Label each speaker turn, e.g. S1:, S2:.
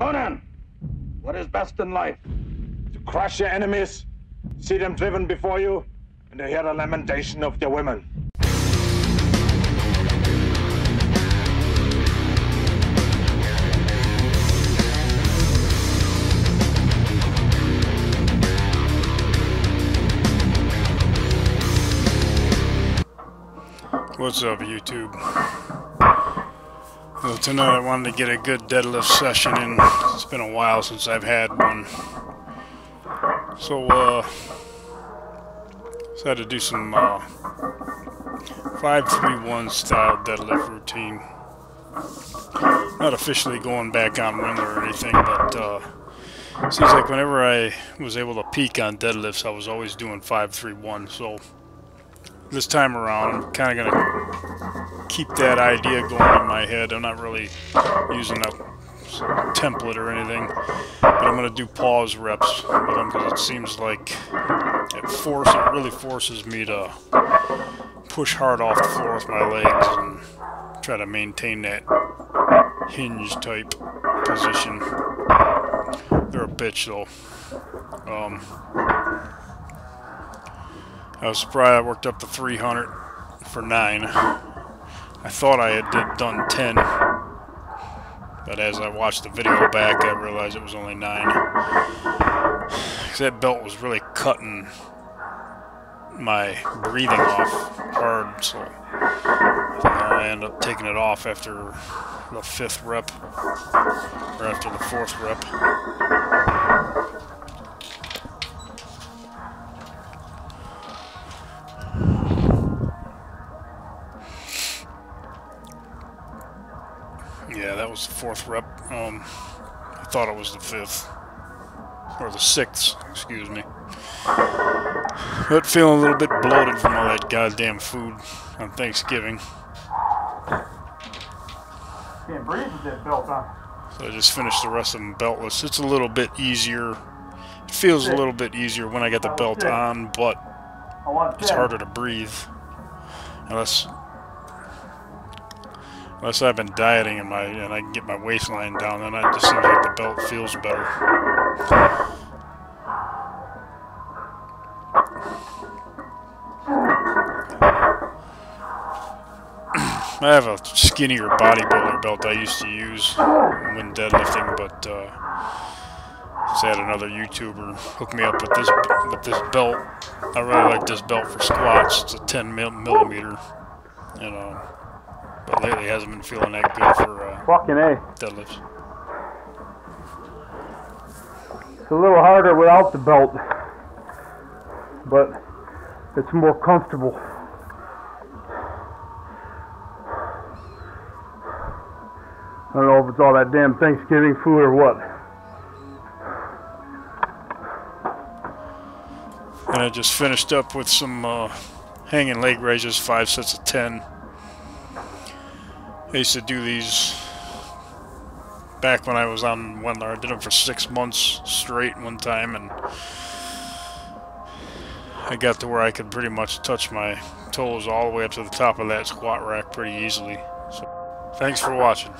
S1: Conan, what is best in life?
S2: To crush your enemies, see them driven before you, and to hear the lamentation of their women.
S3: What's up, YouTube? Well, tonight I wanted to get a good deadlift session in. It's been a while since I've had one. So, uh, decided to do some, uh, 5-3-1 style deadlift routine. Not officially going back on Wendler or anything, but, uh, seems like whenever I was able to peak on deadlifts, I was always doing 5-3-1, so this time around, I'm kind of going to keep that idea going in my head. I'm not really using a template or anything, but I'm going to do pause reps with them because it seems like it force it really forces me to push hard off the floor with my legs and try to maintain that hinge type position. They're a bitch though. Um, I was surprised I worked up to 300 for 9. I thought I had did done 10, but as I watched the video back, I realized it was only 9. Because that belt was really cutting my breathing off hard, so I ended up taking it off after the fifth rep, or after the fourth rep. Yeah, that was the fourth rep. Um, I thought it was the fifth. Or the sixth, excuse me. But feeling a little bit bloated from all that goddamn food on Thanksgiving.
S4: Can't breathe with that belt on.
S3: So I just finished the rest of them beltless. It's a little bit easier. It feels a little bit easier when I get the belt on, but it's harder to breathe. Unless unless I've been dieting and my and I can get my waistline down, then it just seems like the belt feels better. I have a skinnier bodybuilder belt I used to use when deadlifting, but uh, just had another YouTuber hook me up with this with this belt. I really like this belt for squats. It's a 10 millimeter, and uh, but lately hasn't been feeling that good for uh,
S4: Fucking A.
S3: deadlifts.
S4: It's a little harder without the belt, but it's more comfortable. I don't know if it's all that damn Thanksgiving food or what.
S3: And I just finished up with some uh, hanging leg raises, five sets of 10. I used to do these back when I was on one. I did them for six months straight one time, and I got to where I could pretty much touch my toes all the way up to the top of that squat rack pretty easily. So, thanks for watching.